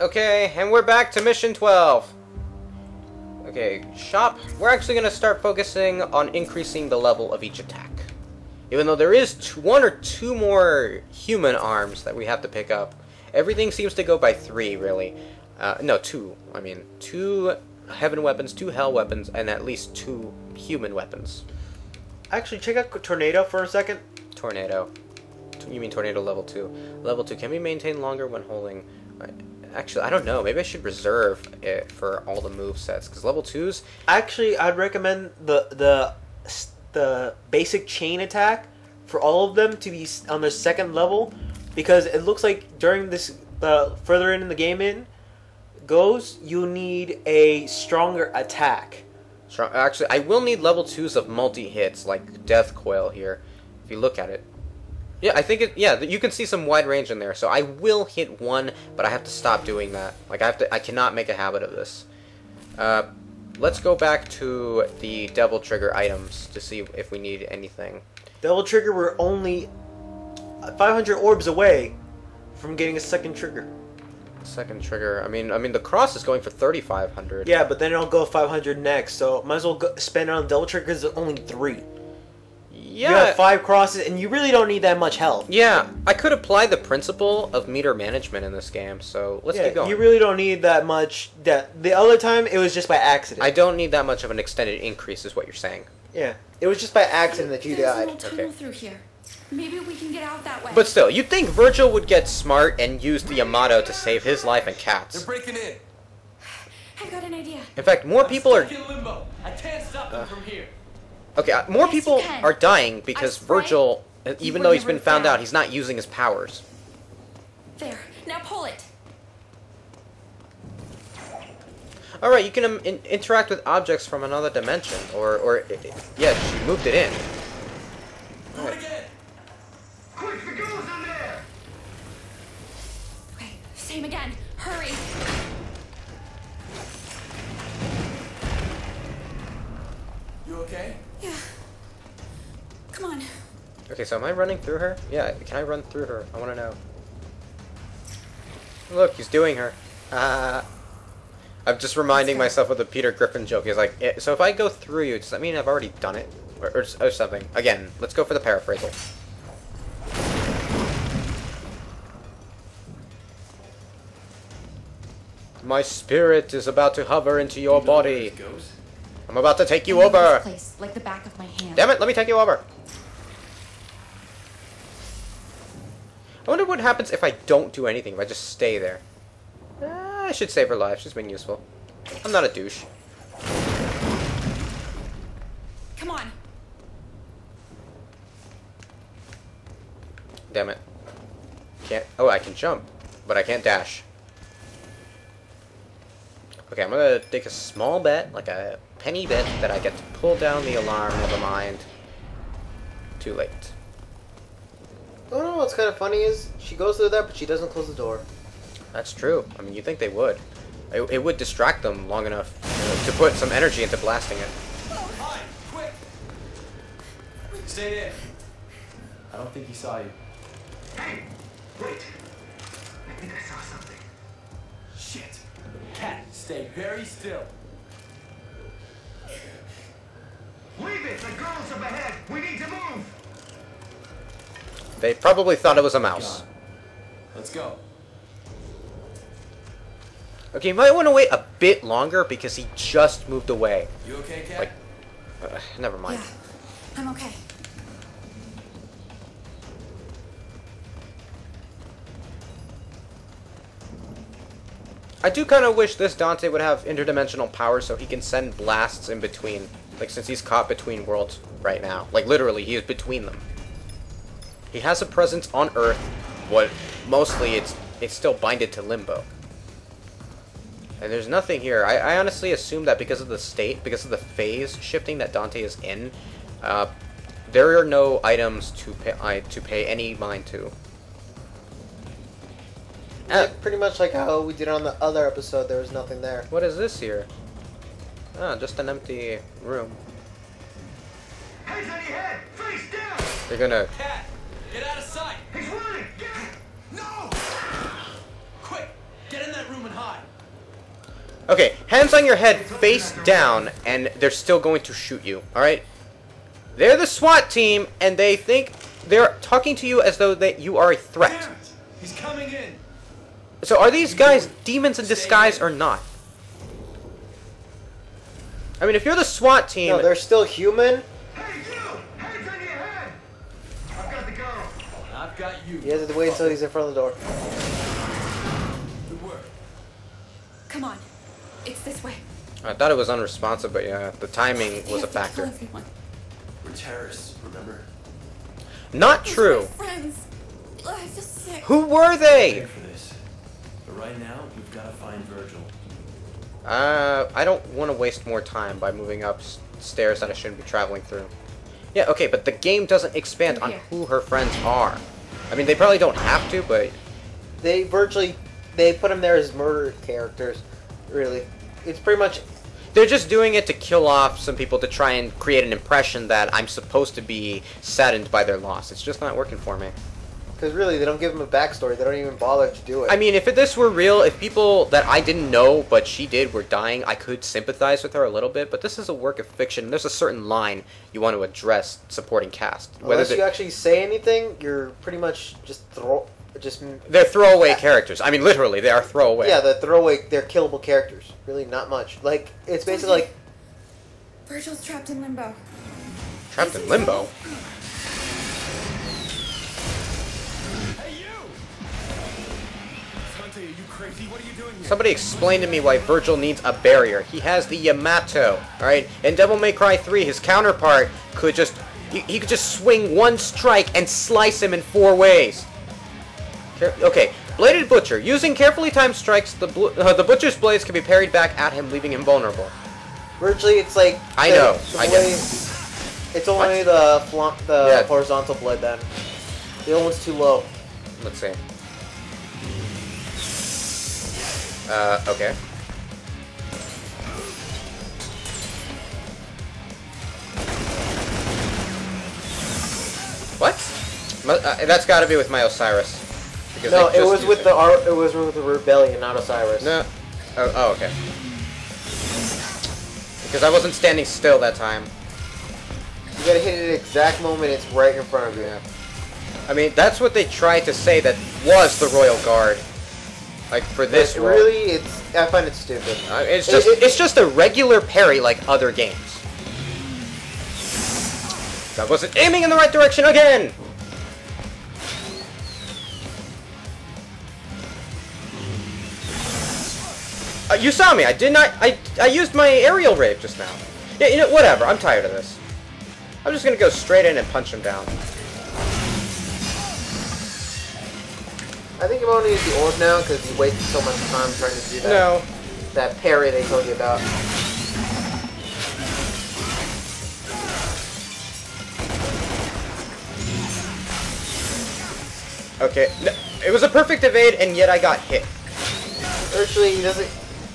Okay, and we're back to mission 12. Okay, shop. We're actually going to start focusing on increasing the level of each attack. Even though there is two, one or two more human arms that we have to pick up. Everything seems to go by three, really. Uh, no, two. I mean, two heaven weapons, two hell weapons, and at least two human weapons. Actually, check out Tornado for a second. Tornado. You mean tornado level 2. Level 2 can be maintained longer when holding... Actually, I don't know. Maybe I should reserve it for all the move sets. Because level 2s... Actually, I'd recommend the the the basic chain attack for all of them to be on the second level. Because it looks like during this... Uh, further in the game in goes, you need a stronger attack. Strong, actually, I will need level 2s of multi-hits, like Death Coil here. If you look at it. Yeah, I think it. Yeah, you can see some wide range in there. So I will hit one, but I have to stop doing that. Like I have to. I cannot make a habit of this. Uh, let's go back to the Devil Trigger items to see if we need anything. Devil Trigger, we're only 500 orbs away from getting a second trigger. Second trigger. I mean, I mean the cross is going for 3,500. Yeah, but then it'll go 500 next. So might as well go, spend it on Devil Trigger because it's only three. Yeah. You have five crosses, and you really don't need that much health. Yeah, I could apply the principle of meter management in this game, so let's yeah, keep going. You really don't need that much. That the other time it was just by accident. I don't need that much of an extended increase, is what you're saying. Yeah, it was just by accident that you There's died. a little tunnel through here. Maybe we can get out that way. But still, you'd think Vergil would get smart and use the Yamato to save his life and cats. They're breaking in. I've got an idea. In fact, more people are in limbo. I can't stop them from here. Okay. uh, More Yes, people are dying because Vergil, uh, even though he's been found found. out, he's not using his powers. There. Now pull it. All right, you can um, in interact with objects from another dimension, or or i- i- yeah, she moved it in. Do. Quick, the girl's in there! Okay. Same again. So am I running through her? Yeah, can I run through her? I want to know. Look, he's doing her. Uh, I'm just reminding myself of the Peter Griffin joke. He's like, eh, so if I go through you, does that mean I've already done it? Or, or, or something. Again, let's go for the paraphrasal. My spirit is about to hover into your You body. I'm about to take you I over. Place, like the back of my hand. Damn it, let me take you over. I wonder what happens if I don't do anything, if I just stay there. Uh, I should save her life, she's been useful. I'm not a douche. Come on. Damn it. Can't. Oh, I can jump, but I can't dash. Okay, I'm gonna take a small bet, like a penny bet, that I get to pull down the alarm. Never mind. Too late. Oh no, what's kind of funny is she goes through that, but she doesn't close the door. That's true. I mean, you think they would. It, it would distract them long enough you know, to put some energy into blasting it. Hi, quick. Stay there. I don't think he saw you. Hey, wait. I think I saw something. Shit. Kat, stay very still. Leave it! The girl's up ahead! We need to move! They probably thought it was a mouse. Let's go. Okay, you might want to wait a bit longer because he just moved away. You okay, Kat? Like- Uh, never mind. Yeah. I'm okay. I do kind of wish this Dante would have interdimensional power so he can send blasts in between. Like, since he's caught between worlds right now. Like, literally, he is between them. He has a presence on Earth, but mostly it's it's still binded to Limbo. And there's nothing here. I, I honestly assume that because of the state, because of the phase shifting that Dante is in, uh, there are no items to pay, I, to pay any mind to. Uh, Like, pretty much like how we did on the other episode, there was nothing there. What is this here? Ah, just an empty room. Heads head! Face down! They're gonna... Kat, Okay, hands on your head, face down, and they're still going to shoot you. All right. They're the SWAT team, and they think they're talking to you as though that you are a threat. He's coming in. So are these guys demons in disguise or not? I mean, if you're the SWAT team, No, they're still human. Hey, you! Hands on your head! I've got the girl. I've got you. You have to wait until he's in front of the door. Come on. It's this way. I thought it was unresponsive, but yeah, the timing I was a have to tell factor. everyone. We're terrorists, remember? Not Those true. my friends. I feel sick. Who were they? For this. But right now, we've got to find Vergil. Uh, I don't want to waste more time by moving up stairs that I shouldn't be traveling through. Yeah, okay, but the game doesn't expand on who her friends are. I mean, they probably don't have to, but They virtually they put them there as murder characters. Really, it's pretty much they're just doing it to kill off some people to try and create an impression that I'm supposed to be saddened by their loss. It's just not working for me. because really they don't give him a backstory. They don't even bother to do it. I mean, if this were real, if people that I didn't know but she did were dying, I could sympathize with her a little bit. But this is a work of fiction. There's a certain line you want to address supporting cast. Whether unless you actually say anything, you're pretty much just throw just they're throwaway characters. I mean, literally, they are throwaway. yeah, the throwaway. They're killable characters. Really, not much. Like it's basically like Vergil's trapped in limbo. trapped in limbo. Hey, you! Dante, are you crazy? What are you doing here? Somebody explain to me why Vergil needs a barrier. He has the Yamato, alright? In Devil May Cry 3, his counterpart could just... He, he could just swing one strike and slice him in four ways. Okay, Bladed Butcher. Using carefully timed strikes, the, uh, the Butcher's blades can be parried back at him, leaving him vulnerable. virtually it's like I the- know, the I get. It's only the flan- the Yeah. horizontal blade then. The other one's too low. Let's see. Uh, okay. What? Uh, that's got to be with my Osiris. Because No, it was with the Ar- it was with the rebellion, not Osiris. No. Oh, oh, okay. Because I wasn't standing still that time. You gotta hit it at the exact moment it's right in front of you. I mean, that's what they tried to say that was the Royal Guard. Like for this But really, it's I find it stupid. Uh, it's It- just it- it's just a regular parry like other games. I wasn't aiming in the right direction again. Uh, you saw me. I did not. I I used my Aerial Rave just now. Yeah, you know whatever. I'm tired of this. I'm just gonna go straight in and punch him down. I think you want to use the orb now because you wasted so much time trying to do that. No. That parry they told you about. Okay. No, it was a perfect evade, and yet I got hit. Actually, he doesn't.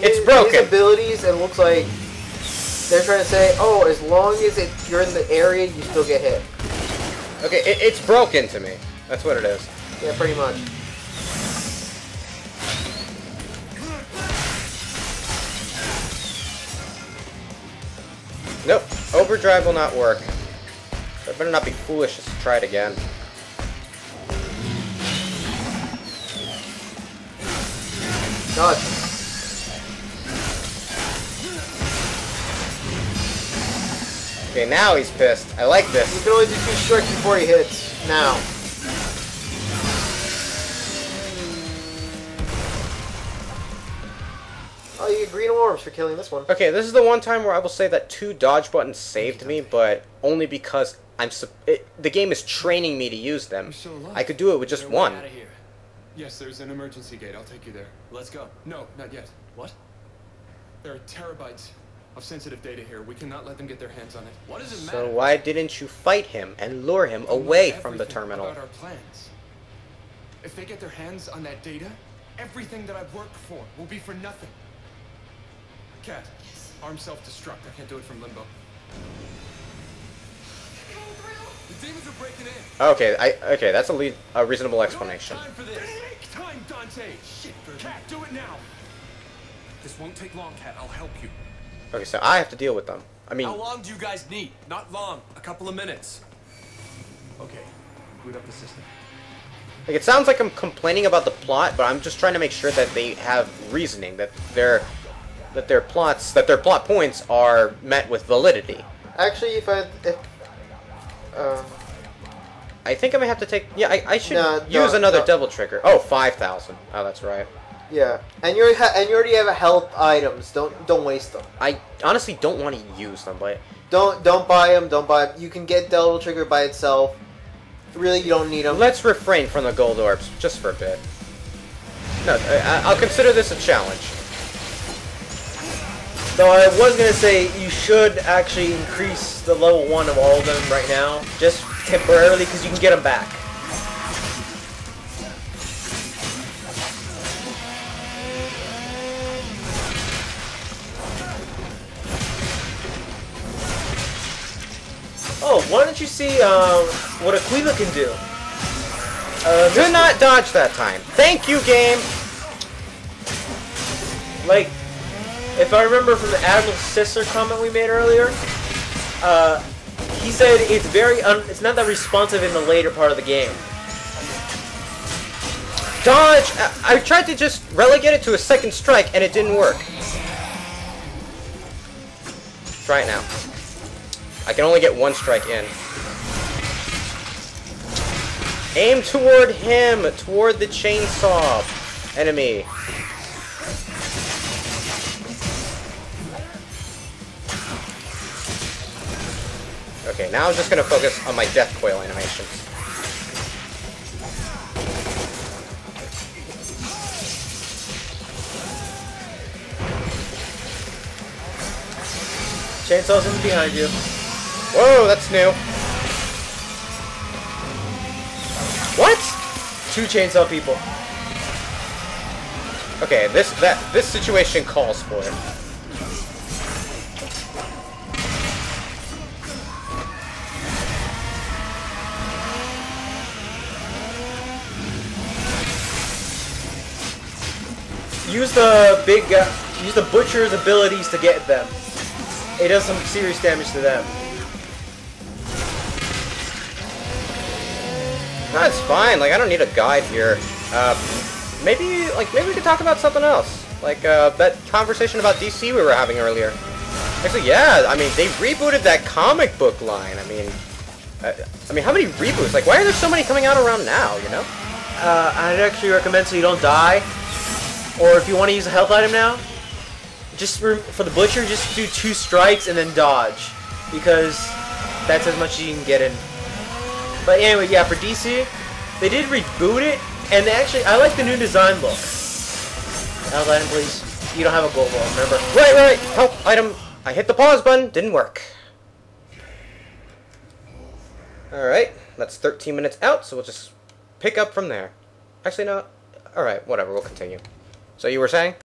It's his, broken. His abilities, it looks like they're trying to say, oh, as long as it, you're in the area, you still get hit. Okay, it, it's broken to me. That's what it is. Yeah, pretty much. Nope. Overdrive will not work. I better not be foolish just to try it again. God. Okay, now he's pissed. I like this. You this. can only do two strikes before he hits. Now. Oh, you get green orbs for killing this one. Okay, this is the one time where I will say that two dodge buttons saved me, but only because I'm sup- it, the game is training me to use them. You're still alive. I could do it with just Get away one. here. Yes, there's an emergency gate. I'll take you there. Let's go. No, not yet. What? There are terabytes of sensitive data here. We cannot let them get their hands on it. What does it matter? So why didn't you fight him and lure him They'll away from the terminal? About our plans. If they get their hands on that data, everything that I've worked for will be for nothing. Kat, arm self-destruct. I can't do it from limbo. Coming through. The demons are in. Okay, I okay, that's a lead, a reasonable explanation. Time for this. Make time, Dante. Shit, Kat, do it now. This won't take long, Kat. I'll help you. Okay, so I have to deal with them. I mean, How long do you guys need? Not long. A couple of minutes. Okay. Boot up the system. like it sounds like I'm complaining about the plot, but I'm just trying to make sure that they have reasoning, that their that their plots, that their plot points are met with validity. Actually, if I if uh, I think I may have to take. Yeah, I, I should No, use no, another no. double trigger. Oh, 5,000. Oh, that's right. Yeah, and you ha- and you already have health items. Don't don't waste them. I honestly don't want to use them, but Don't don't buy them. Don't buy. 'em. You can get double trigger by itself. Really, you don't need them. let's refrain from the gold orbs just for a bit. No, I, I'll consider this a challenge. Though I was gonna say you should actually increase the level one of all of them right now, just temporarily, because you can get them back. You see um, what Aquila can do? Uh, Do not dodge that time. Thank you, game. like if I remember from the Admiral Sister comment we made earlier, uh, he said it's very it's not that responsive in the later part of the game. Dodge! I, I tried to just relegate it to a second strike, and it didn't work. Try it now. I can only get one strike in. Aim toward him, toward the chainsaw enemy. Okay, now I'm just gonna focus on my death coil animations. Chainsaw's in behind you. Whoa, that's new. Two chainsaw people. Okay, this that this situation calls for it. Use the big, uh, use the butcher's abilities to get them. It does some serious damage to them. That's fine. Like I don't need a guide here. Uh, maybe like maybe we could talk about something else. Like uh, that conversation about DC we were having earlier. Actually, yeah. I mean, they rebooted that comic book line. I mean, uh, I mean, how many reboots? Like, why are there so many coming out around now? You know? Uh, I'd actually recommend so you don't die, or if you want to use a health item now, just for the butcher, just do two strikes and then dodge, because that's as much as you can get in. But anyway, yeah, for DC, they did reboot it, and they actually, I like the new design look. Item, please. You don't have a gold ball, remember? Right, right. Help item. I hit the pause button. Didn't work. All right. That's 13 minutes out, so we'll just pick up from there. Actually, no. All right. Whatever. We'll continue. So you were saying?